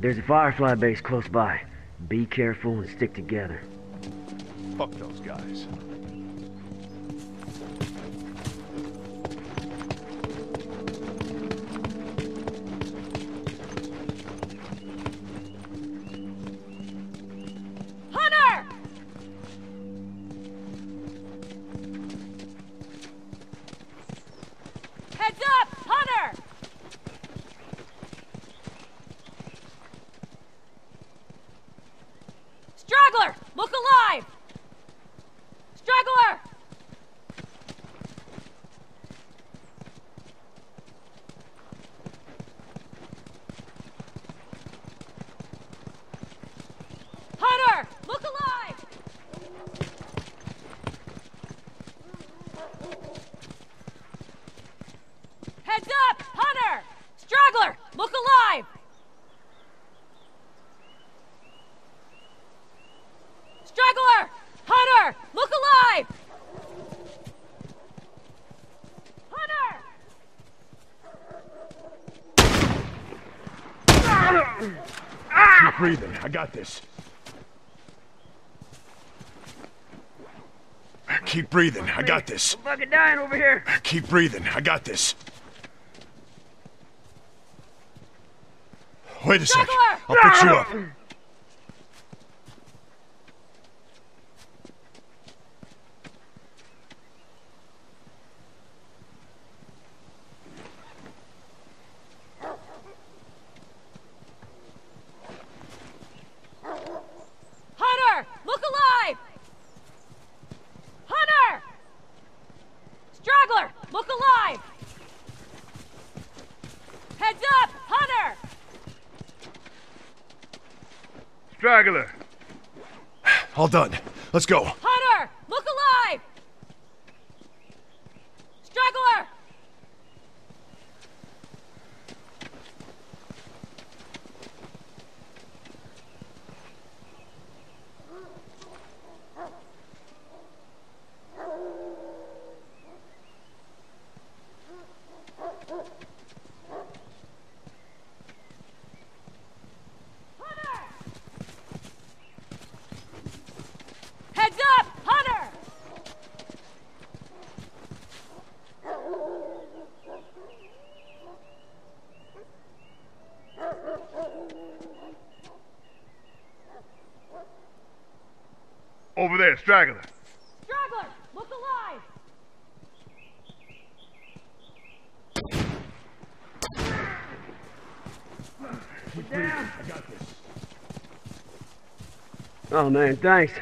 There's a Firefly base close by. Be careful and stick together. Fuck those guys. Straggler! Look alive! Straggler! Hunter! Look alive! Heads up! Hunter! Straggler! Look alive! Straggler! Hunter! Look alive! Hunter! Keep breathing. I got this. Keep breathing. I got this. I'm fucking dying over here. Keep breathing. I got this. Wait a sec. I'll fix you up. Hunter! Look alive! Hunter! Straggler! Look alive! Heads up! Hunter! Straggler. All done. Let's go. Hunter! Look alive! Straggler! Hunter! Heads up! Hunter! Over there, Straggler. Straggler! Look alive! Oh man, thanks.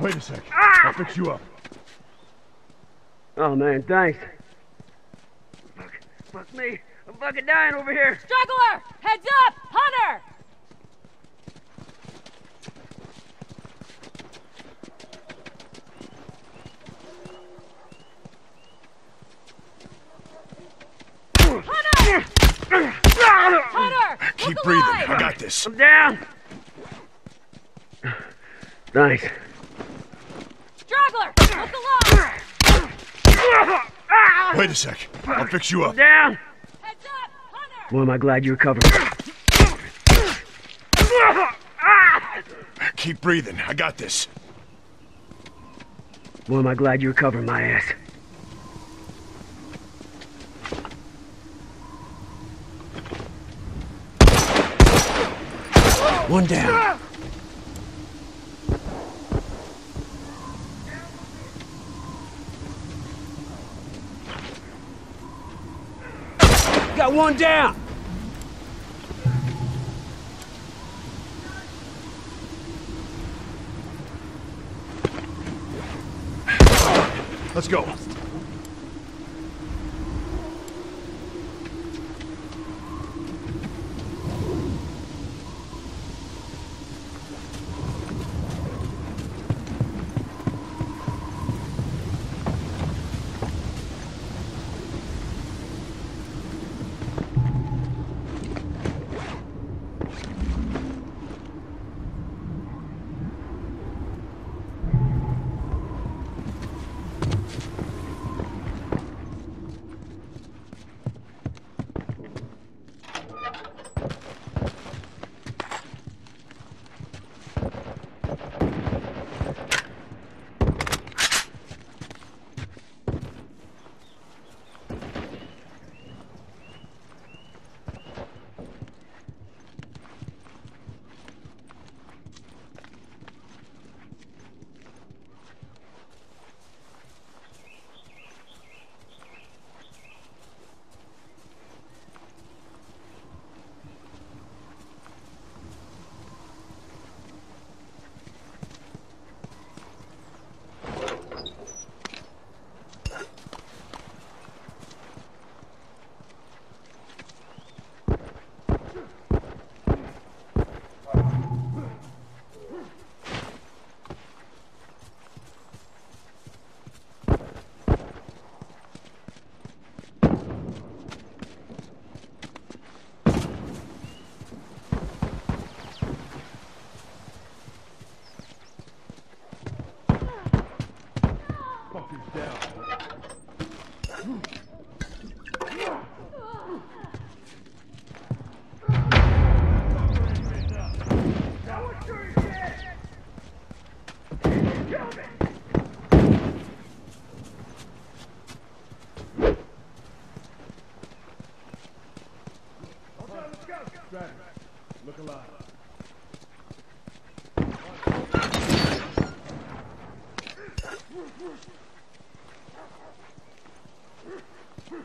Wait a sec. I'll fix you up. Oh man, thanks. Fuck, fuck me. I'm fucking dying over here. Straggler! Heads up! Hunter! Hunter! Hunter! Keep breathing. alive! I got this. I'm down. Nice. Straggler! Look alive! Ah! Wait a sec. I'll fix you up. Down. Boy, am I glad you're recovered. Keep breathing. I got this. Boy, am I glad you're recovered my ass. One down. Got one down. Let's go. Fuckers down. Strider, look alive. Hunter! Look